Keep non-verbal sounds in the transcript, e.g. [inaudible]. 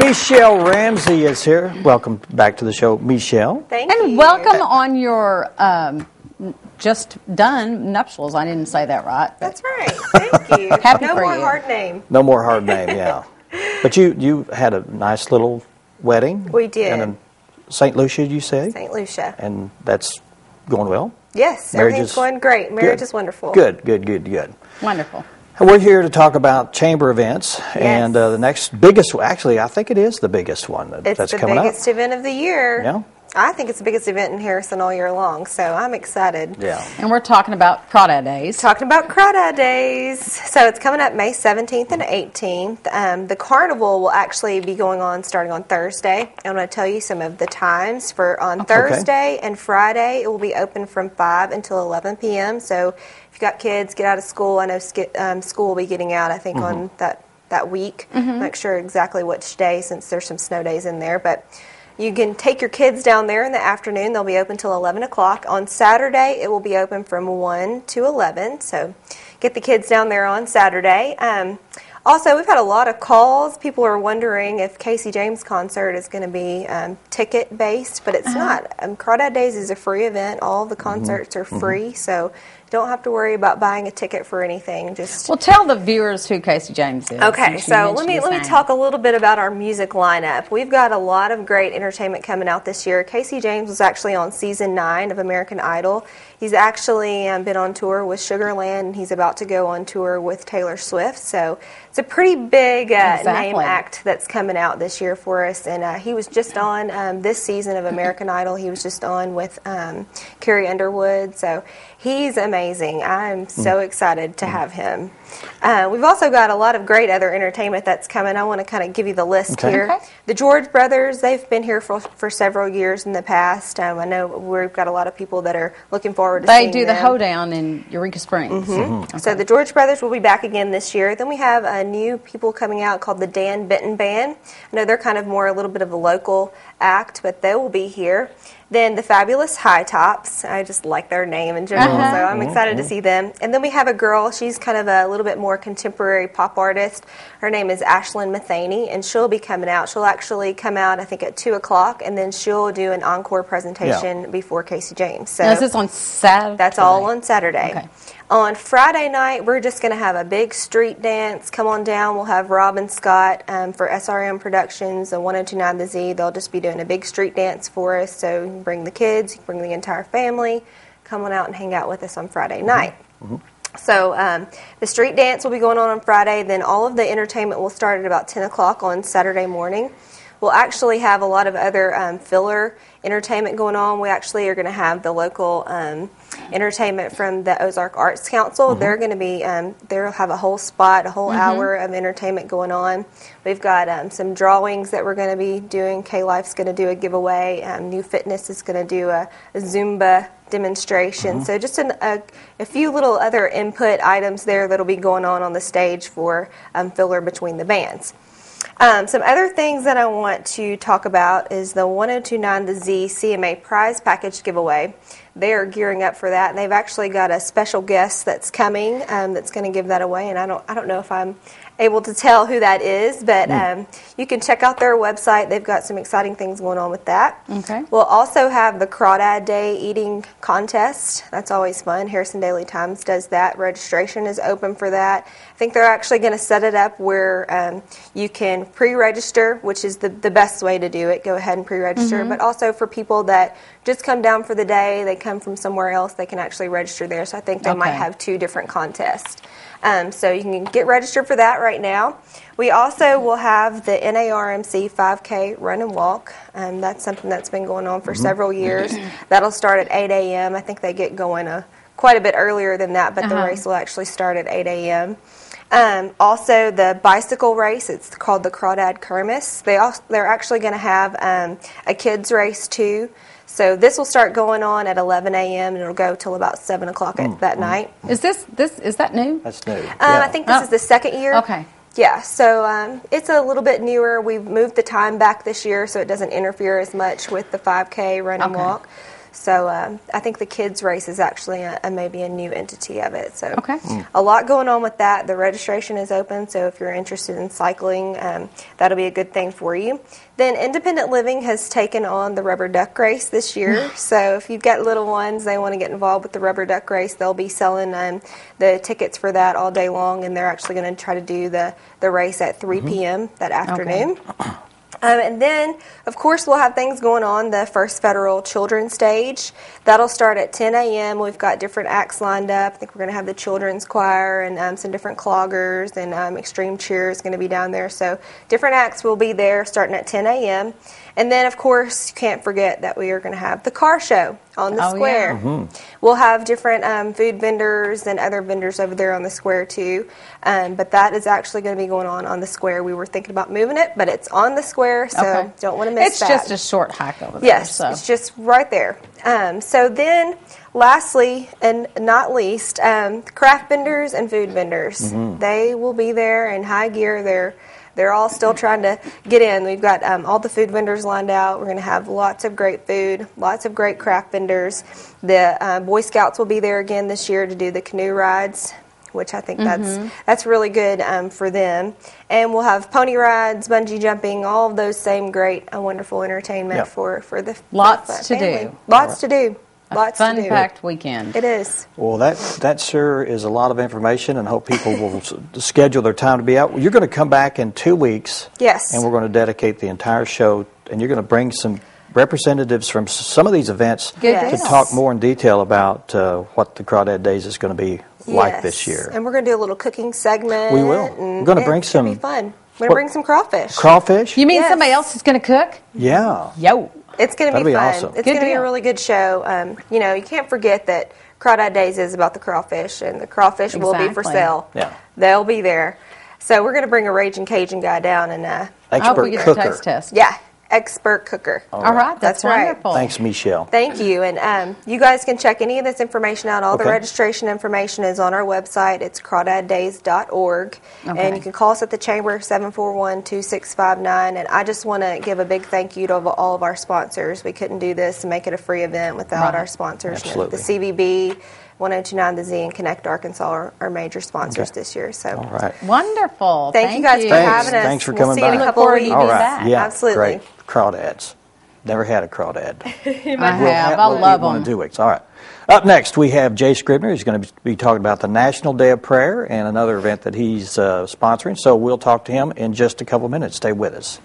Michelle Ramsey is here. Welcome back to the show, Michelle. Thank And you. And welcome on your um, just done nuptials. I didn't say that right. That's right. Thank you. [laughs] Happy no for more you. hard name. No more hard name, yeah. [laughs] But you you had a nice little wedding. We did. In St. Lucia, you say? St. Lucia. And that's going well? Yes, Marriage everything's is going great. Marriage good. is wonderful. Good, good, good, good. Wonderful. And We're here to talk about chamber events, and uh, the next biggest, actually, I think it is the biggest one that, that's coming up. It's that's the biggest event of the year. Yeah. I think it's the biggest event in Harrison all year long, so I'm excited. Yeah. And we're talking about Crawdad Days. Talking about Crawdad Days. So it's coming up May 17th and 18th. Um, the carnival will actually be going on starting on Thursday. I'm going to tell you some of the times. For on Thursday and Friday, it will be open from 5 until 11 p.m. So if you've got kids, get out of school. I know sk- um, school will be getting out, I think, on that, that week. I'm not sure exactly which day since there's some snow days in there. But you can take your kids down there in the afternoon. They'll be open till 11 o'clock. On Saturday, it will be open from 1 to 11. So get the kids down there on Saturday. Um, also, we've had a lot of calls. People are wondering if Casey James concert is going to be um, ticket based, but it's not. Um, Crawdad Days is a free event. All the concerts are free, so you don't have to worry about buying a ticket for anything. Just Well, tell the viewers who Casey James is. Okay, so let me let me talk a little bit about our music lineup. We've got a lot of great entertainment coming out this year. Casey James was actually on season nine of American Idol. He's actually um, been on tour with Sugarland, and he's about to go on tour with Taylor Swift. So it's a pretty big uh, name act that's coming out this year for us. And uh, he was just on um, this season of American Idol. He was just on with um, Carrie Underwood. So he's amazing. I'm so excited to have him. Uh, we've also got a lot of great other entertainment that's coming. I want to kind of give you the list Okay. here. Okay. The George Brothers, they've been here for, for several years in the past. Um, I know we've got a lot of people that are looking forward to They seeing do the hoedown in Eureka Springs. Mm-hmm. So the George Brothers will be back again this year. Then we have a new people coming out called the Dan Benton Band. I know they're kind of more a little bit of a local act, but they will be here. Then the Fabulous High Tops. I just like their name in general, Uh-huh. so I'm excited to see them. And then we have a girl. She's kind of a little bit more contemporary pop artist. Her name is Ashlyn Matheny, and she'll be coming out. She'll actually come out, I think, at two o'clock, and then she'll do an encore presentation before Casey James. So Now, is on Saturday? that's all on Saturday. Okay. On Friday night, we're just going to have a big street dance. Come on down. We'll have Robin Scott um, for SRM Productions, the 1029 The Z. They'll just be doing a big street dance for us. So you can bring the kids, you can bring the entire family. Come on out and hang out with us on Friday night. So um, the street dance will be going on on Friday. Then all of the entertainment will start at about 10 o'clock on Saturday morning. We'll actually have a lot of other um, filler entertainment going on. We actually are going to have the local um, entertainment from the Ozark Arts Council. They're going to be um, they'll have a whole spot, a whole hour of entertainment going on. We've got um, some drawings that we're going to be doing. K Life's going to do a giveaway. Um, New Fitness is going to do a, a Zumba demonstration. So just an, a, a few little other input items there that'll be going on on the stage for um, filler between the bands. Um, some other things that I want to talk about is the 1029 The Z CMA prize package giveaway. They are gearing up for that, and they've actually got a special guest that's coming um, that's going to give that away. And I don't, I don't know if I'm able to tell who that is, but um, you can check out their website. They've got some exciting things going on with that. Okay. We'll also have the Crawdad Day eating contest. That's always fun. Harrison Daily Times does that. Registration is open for that. I think they're actually going to set it up where um, you can pre-register, which is the, the best way to do it. Go ahead and pre-register. But also for people that just come down for the day, they come from somewhere else, they can actually register there. So I think they might have two different contests. Um, so you can get registered for that right now. We also will have the NARMC 5K run and walk. Um, that's something that's been going on for several years. That'll start at 8 a.m. I think they get going uh, quite a bit earlier than that, but the Uh-huh. race will actually start at 8 a.m. Um, also, the bicycle race, it's called the Crawdad Kermis. They also, they're actually going to have um, a kids race too. So this will start going on at 11 a.m. and it'll go till about 7 o'clock at, that night. Is this this is that new? That's new. Um, I think this Oh. is the second year. Okay. Yeah, so um, it's a little bit newer. We've moved the time back this year so it doesn't interfere as much with the 5K run and Okay. walk. So um, I think the kids race is actually a, a, maybe a new entity of it. So Okay. a lot going on with that. The registration is open, so if you're interested in cycling, um, that'll be a good thing for you. Then Independent Living has taken on the rubber duck race this year. [laughs] so if you've got little ones, they want to get involved with the rubber duck race, they'll be selling um, the tickets for that all day long, and they're actually going to try to do the, the race at 3 p.m. that afternoon. [clears throat] Um, and then, of course, we'll have things going on the First Federal Children's Stage. That'll start at 10 a.m. We've got different acts lined up. I think we're going to have the children's choir and um, some different cloggers, and um, Extreme Cheer is going to be down there. So, different acts will be there starting at 10 a.m. And then, of course, you can't forget that we are going to have the car show on the Oh, yeah. square. We'll have different um, food vendors and other vendors over there on the square too. Um, but that is actually going to be going on on the square. We were thinking about moving it, but it's on the square, so Okay. don't want to miss It's that. It's just a short hike over there. Yes, So. it's just right there. Um, so then, lastly and not least, um, craft vendors and food vendors. Mm-hmm. They will be there in high gear. They're they're all still trying to get in. We've got um, all the food vendors lined out. We're going to have lots of great food, lots of great craft vendors. The uh, Boy Scouts will be there again this year to do the canoe rides which I think Mm-hmm. that's that's really good um, for them. And we'll have pony rides, bungee jumping, all of those same great, uh, wonderful entertainment Yep. for for the Lots for to family. do. Lots to do. Lots to do. Fun-packed weekend. It is. Well, that that sure is a lot of information, and hope people will schedule their time to be out. You're going to come back in two weeks, Yes. and we're going to dedicate the entire show, and you're going to bring some representatives from some of these events Good Yes. to deal. talk more in detail about uh, what the Crawdad Days is going to be like Yes. this year. And we're going to do a little cooking segment. We will. We're gonna it's bring gonna be some- fun. We're going to bring some crawfish. Crawfish? You mean Yes. somebody else is going to cook? yeah. Yo. It's going to That'll be be fun. awesome. It's going to be a really good show. Um, you know, you can't forget that Crawdad Days is about the crawfish, and the crawfish will be for Exactly. sale. Yeah. They'll be there. So we're going to bring a Raging Cajun guy down and, uh, I hope Expert we get cooker. a taste test. yeah, expert cooker. All right. That's, That's right. wonderful. Thanks, Michelle. Thank you. And um, you guys can check any of this information out. All the registration information is on our website. It's crawdaddays.org. Okay. And you can call us at the chamber 741-2659. And I just want to give a big thank you to all of our sponsors. We couldn't do this and make it a free event without Right. our sponsors. You know, Absolutely. The CVB, 1029 The Z, and Connect Arkansas are our major sponsors Okay. this year. So All right. Wonderful. thank, you guys for Thanks. having us. Thanks for we'll coming see you in a couple of forward to weeks. All right. back. Yeah. Absolutely. Great. Crawdads. Never had a crawdad. [laughs] I We'll have. I we'll eat love one in two weeks. All right. Up next, we have Jay Scribner. He's going to be talking about the National Day of Prayer and another event that he's uh, sponsoring. So we'll talk to him in just a couple minutes. Stay with us.